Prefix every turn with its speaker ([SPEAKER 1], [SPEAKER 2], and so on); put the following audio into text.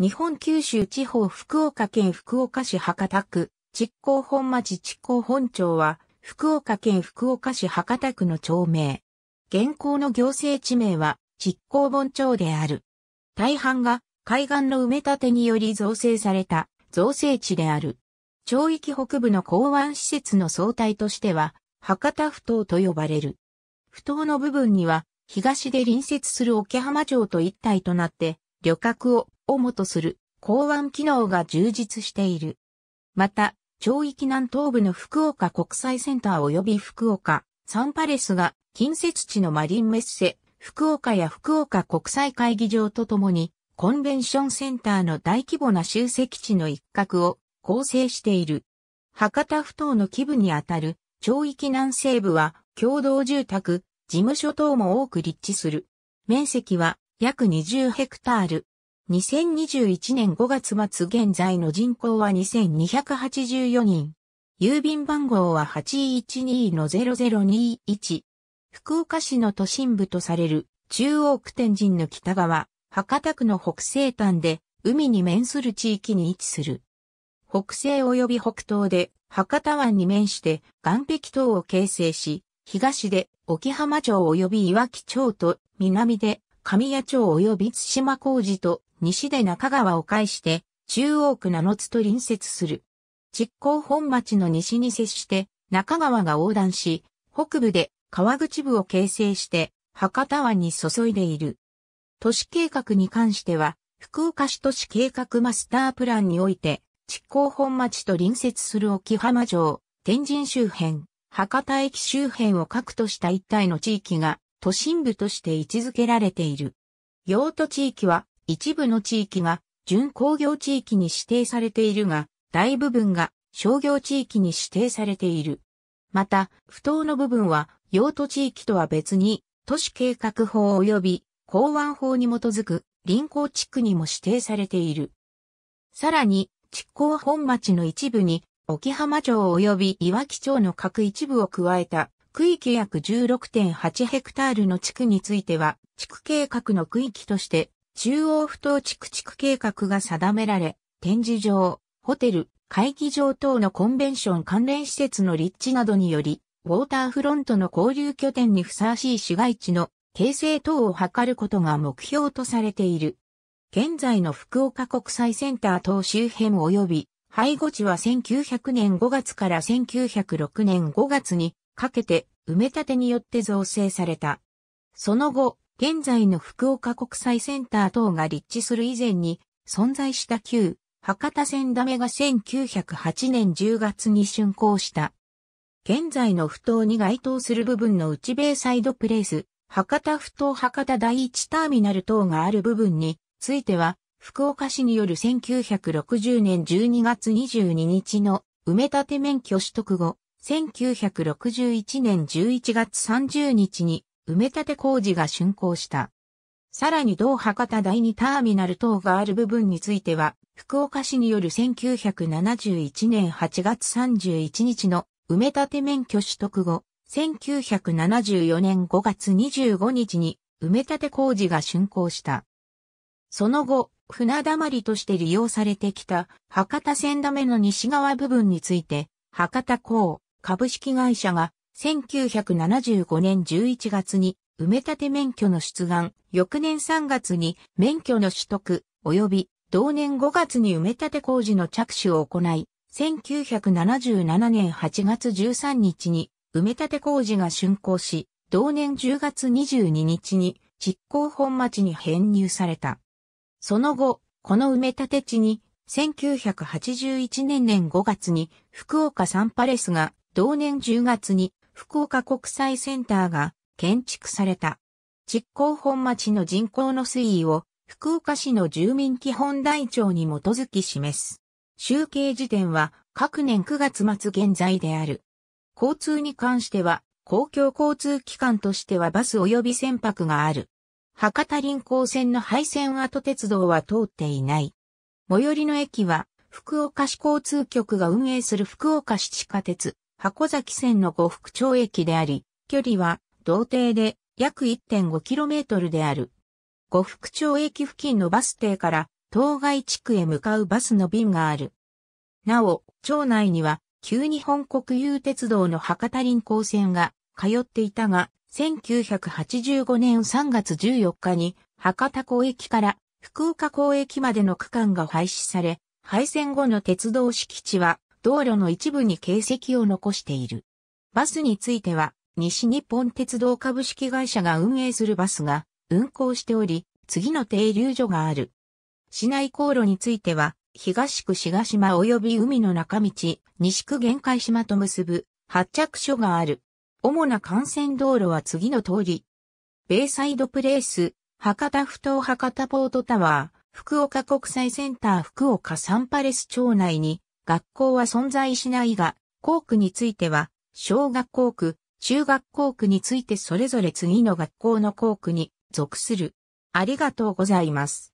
[SPEAKER 1] 日本九州地方福岡県福岡市博多区、実行本町実行本町は、福岡県福岡市博多区の町名。現行の行政地名は、実行本町である。大半が海岸の埋め立てにより造成された造成地である。町域北部の港湾施設の総体としては、博多埠頭と呼ばれる。埠頭の部分には、東で隣接する沖浜町と一体となって、旅客を主とする港湾機能が充実している。また、町域南東部の福岡国際センター及び福岡サンパレスが近接地のマリンメッセ、福岡や福岡国際会議場とともにコンベンションセンターの大規模な集積地の一角を構成している。博多埠頭の基部にあたる町域南西部は共同住宅、事務所等も多く立地する。面積は約20ヘクタール。2021年5月末現在の人口は2284人。郵便番号は812-0021。福岡市の都心部とされる中央区天神の北側、博多区の北西端で海に面する地域に位置する。北西及び北東で博多湾に面して岸壁等を形成し、東で沖浜町及び岩木町と南で神谷町及び津島工事と西で中川を介して中央区名の津と隣接する。実行本町の西に接して中川が横断し、北部で川口部を形成して博多湾に注いでいる。都市計画に関しては、福岡市都市計画マスタープランにおいて、実行本町と隣接する沖浜城、天神周辺、博多駅周辺を核とした一帯の地域が都心部として位置づけられている。用途地域は一部の地域が準工業地域に指定されているが、大部分が商業地域に指定されている。また、不当の部分は用途地域とは別に都市計画法及び港湾法に基づく臨港地区にも指定されている。さらに、実行本町の一部に沖浜町及び岩木町の各一部を加えた区域約16.8ヘクタールの地区については、地区計画の区域として、中央不当地区地区計画が定められ、展示場、ホテル、会議場等のコンベンション関連施設の立地などにより、ウォーターフロントの交流拠点にふさわしい市街地の形成等を図ることが目標とされている。現在の福岡国際センター等周辺及び、背後地は1900年5月から1906年5月にかけて埋め立てによって造成された。その後、現在の福岡国際センター等が立地する以前に存在した旧博多線ダメが1908年10月に竣工した。現在の不当に該当する部分の内ベイサイドプレイス、博多不当博多第一ターミナル等がある部分については、福岡市による1960年12月22日の埋め立て免許取得後、1961年11月30日に埋め立て工事が竣工した。さらに同博多第2ターミナル等がある部分については、福岡市による1971年8月31日の埋め立て免許取得後、1974年5月25日に埋め立て工事が竣工した。その後、船溜まりとして利用されてきた博多線ダメの西側部分について、博多港、株式会社が1975年11月に埋め立て免許の出願、翌年3月に免許の取得、及び同年5月に埋め立て工事の着手を行い、1977年8月13日に埋め立て工事が竣工し、同年10月22日に実行本町に編入された。その後、この埋め立て地に1981年年5月に福岡サンパレスが同年10月に福岡国際センターが建築された。実行本町の人口の推移を福岡市の住民基本台帳に基づき示す。集計時点は各年9月末現在である。交通に関しては公共交通機関としてはバス及び船舶がある。博多臨港線の廃線跡鉄道は通っていない。最寄りの駅は福岡市交通局が運営する福岡市地下鉄箱崎線の五福町駅であり、距離は同程で約 1.5km である。五福町駅付近のバス停から当該地区へ向かうバスの便がある。なお、町内には旧日本国有鉄道の博多臨港線が通っていたが、1985年3月14日に博多港駅から福岡港駅までの区間が廃止され、廃線後の鉄道敷地は道路の一部に形跡を残している。バスについては、西日本鉄道株式会社が運営するバスが運行しており、次の停留所がある。市内航路については、東区志賀島及び海の中道、西区玄海島と結ぶ発着所がある。主な幹線道路は次の通り。ベイサイドプレイス、博多ふ頭博多ポートタワー、福岡国際センター福岡サンパレス町内に学校は存在しないが、校区については、小学校区、中学校区についてそれぞれ次の学校の校区に属する。ありがとうございます。